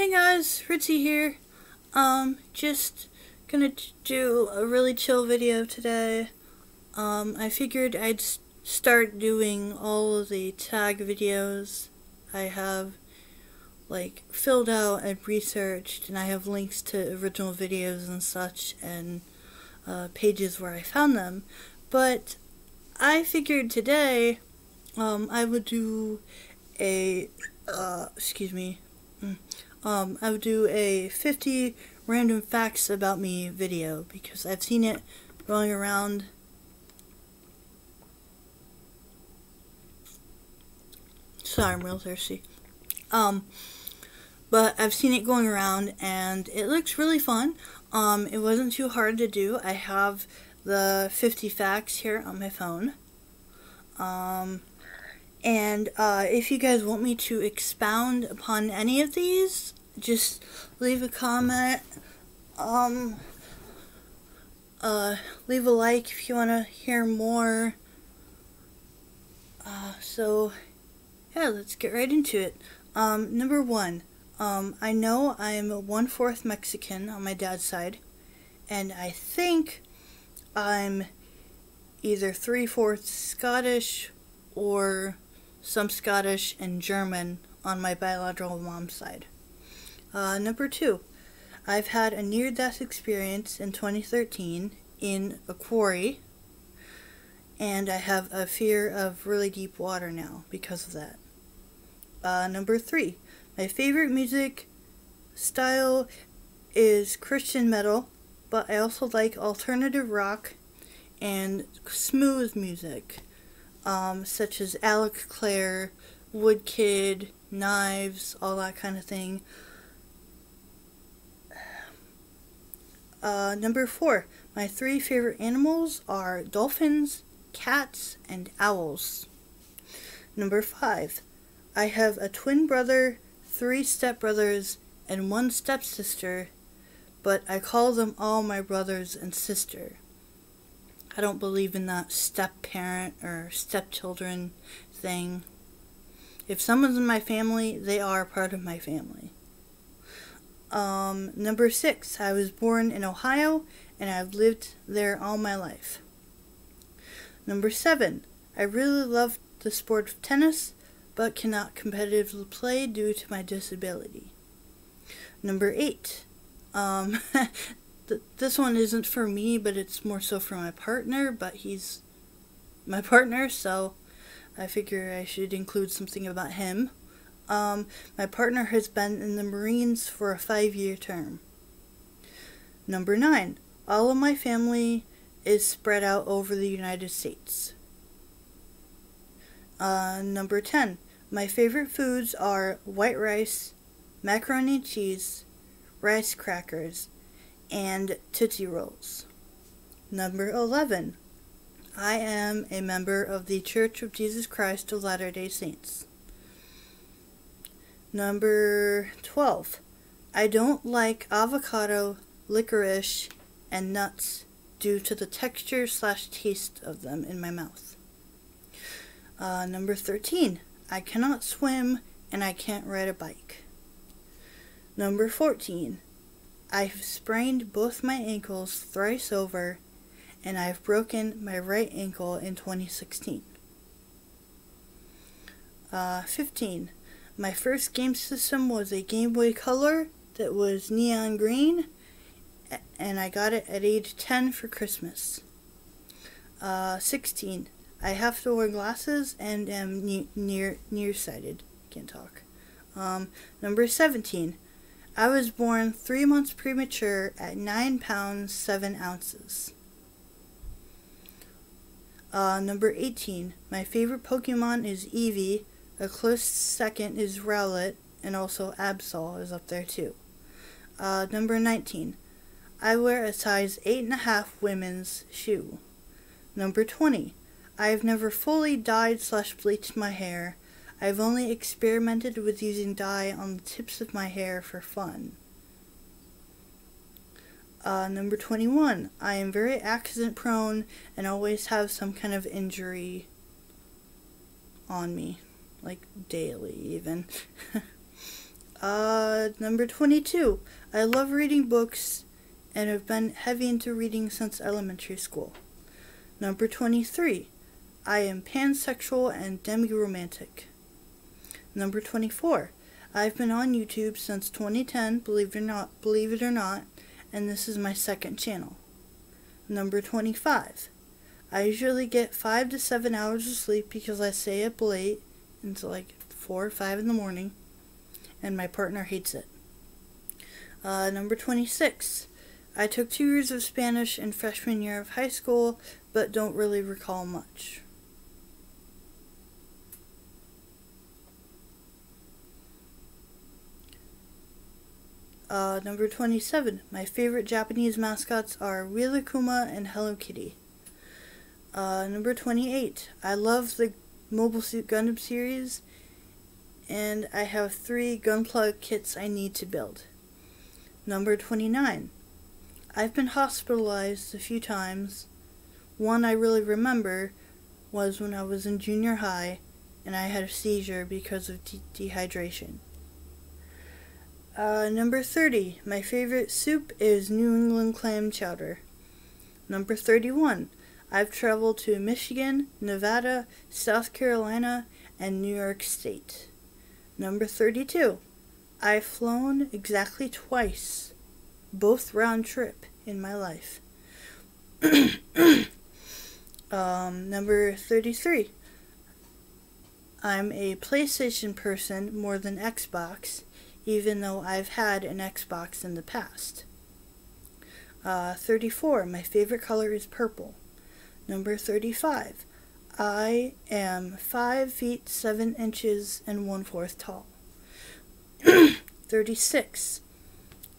Hey guys, Ritzy here. Um, just gonna do a really chill video today. Um, I figured I'd start doing all of the tag videos I have, like, filled out and researched, and I have links to original videos and such, and uh, pages where I found them. But I figured today, um, I would do a, uh, excuse me, mm, um, I would do a 50 random facts about me video because I've seen it going around. Sorry, I'm real thirsty. Um, but I've seen it going around and it looks really fun. Um, it wasn't too hard to do. I have the 50 facts here on my phone. Um, and uh, if you guys want me to expound upon any of these, just leave a comment. Um, uh, leave a like if you want to hear more. Uh, so, yeah, let's get right into it. Um, number one, um, I know I'm one fourth Mexican on my dad's side, and I think I'm either three fourths Scottish or some Scottish and German on my biological mom's side. Uh, number two, I've had a near death experience in 2013 in a quarry, and I have a fear of really deep water now because of that. Uh, number three, my favorite music style is Christian metal, but I also like alternative rock and smooth music um, such as Alex Clare, Woodkid, Knives, all that kind of thing. Uh, number four, my three favorite animals are dolphins, cats, and owls. Number five, I have a twin brother, three stepbrothers, and one stepsister, but I call them all my brothers and sister. I don't believe in that step parent or stepchildren thing. If someone's in my family, they are part of my family. Um, number six, I was born in Ohio and I've lived there all my life. Number seven, I really love the sport of tennis but cannot competitively play due to my disability. Number eight, um, th- this one isn't for me, but it's more so for my partner, but he's my partner, so I figure I should include something about him. Um, my partner has been in the Marines for a five year term. Number nine, all of my family is spread out over the United States. Uh, number 10, my favorite foods are white rice, macaroni and cheese, rice crackers, and Tootsie Rolls. Number 11. I am a member of the Church of Jesus Christ of Latter day Saints. Number 12. I don't like avocado, licorice, and nuts due to the texture slash taste of them in my mouth. Uh, number 13. I cannot swim and I can't ride a bike. Number 14. I've sprained both my ankles thrice over, and I've broken my right ankle in 2016. Uh, 15. My first game system was a Game Boy Color that was neon green, and I got it at age 10 for Christmas. Uh, 16. I have to wear glasses and am ne- near nearsighted. Can't talk. Um, number 17. I was born three months premature at 9 pounds 7 ounces. Uh, number 18. My favorite Pokemon is Eevee. A close second is Rowlet, and also Absol is up there too. Uh, number 19. I wear a size 8.5 women's shoe. Number 20. I have never fully dyed slash bleached my hair. I've only experimented with using dye on the tips of my hair for fun. Uh, number 21. I am very accident prone and always have some kind of injury on me. Like daily, even. Uh, number 22. I love reading books and have been heavy into reading since elementary school. Number 23. I am pansexual and demi-romantic. Number 24. I've been on YouTube since 2010, believe it or not, believe it or not, and this is my second channel. Number 25. I usually get 5 to 7 hours of sleep because I stay up late until like 4 or 5 in the morning, and my partner hates it. Uh, number 26. I took two years of Spanish in freshman year of high school, but don't really recall much. Uh, number 27. My favorite Japanese mascots are Rilakkuma and Hello Kitty. Uh, number 28. I love the Mobile Suit Gundam series, and I have three Gunpla kits I need to build. Number 29. I've been hospitalized a few times. One I really remember was when I was in junior high and I had a seizure because of de dehydration. Uh, number 30. My favorite soup is New England clam chowder. Number 31. I've traveled to Michigan, Nevada, South Carolina, and New York State. Number 32. I've flown exactly twice, both round trip in my life. um, number 33. I'm a PlayStation person more than Xbox even though I've had an Xbox in the past. Uh, 34. My favorite color is purple. Number 35. I am 5 feet 7 inches and 1 fourth tall. 36.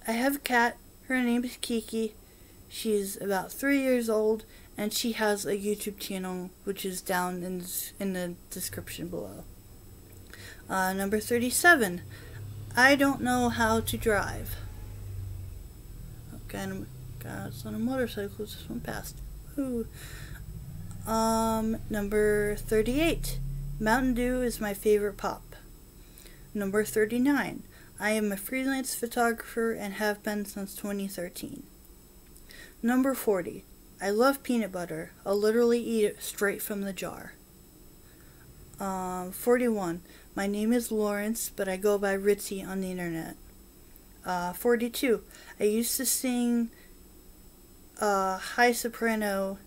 I have a cat. Her name is Kiki. She's about 3 years old and she has a YouTube channel which is down in, in the description below. Uh, number 37. I don't know how to drive. Okay, guys on a motorcycle just went past. Ooh. Um, number 38. Mountain Dew is my favorite pop. Number 39. I am a freelance photographer and have been since 2013. Number 40. I love peanut butter. I'll literally eat it straight from the jar. Um, 41. My name is Lawrence, but I go by Ritzy on the internet. Uh, 42. I used to sing uh, high soprano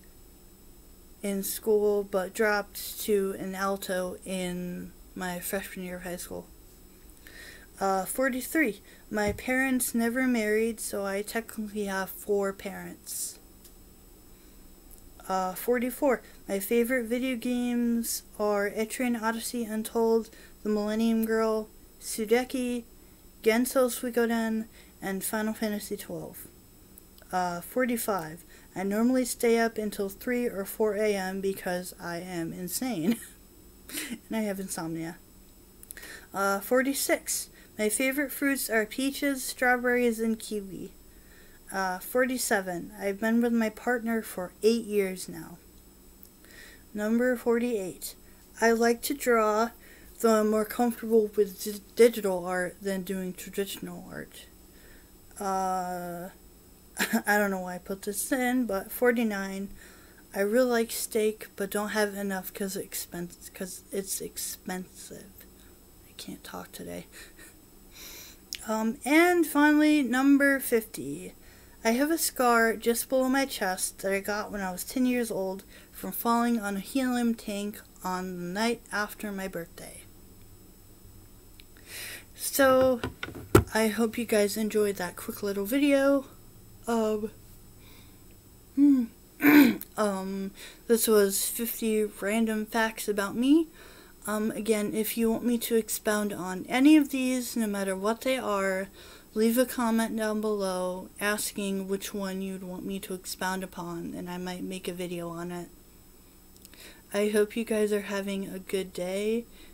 in school, but dropped to an alto in my freshman year of high school. Uh, 43. My parents never married, so I technically have four parents. Uh, 44. My favorite video games are Etrian Odyssey Untold, The Millennium Girl, Sudeki, Genso Suikoden, and Final Fantasy XII. Uh, 45. I normally stay up until 3 or 4 a.m. because I am insane. and I have insomnia. Uh, 46. My favorite fruits are peaches, strawberries, and kiwi. Uh, 47. I've been with my partner for 8 years now. Number 48. I like to draw, though I'm more comfortable with digital art than doing traditional art. Uh, I don't know why I put this in, but 49. I really like steak, but don't have enough because expense, cause it's expensive. I can't talk today. um, and finally, number 50. I have a scar just below my chest that I got when I was 10 years old from falling on a helium tank on the night after my birthday. So, I hope you guys enjoyed that quick little video. Um, um, this was 50 random facts about me. Um, again, if you want me to expound on any of these, no matter what they are, leave a comment down below asking which one you'd want me to expound upon and I might make a video on it. I hope you guys are having a good day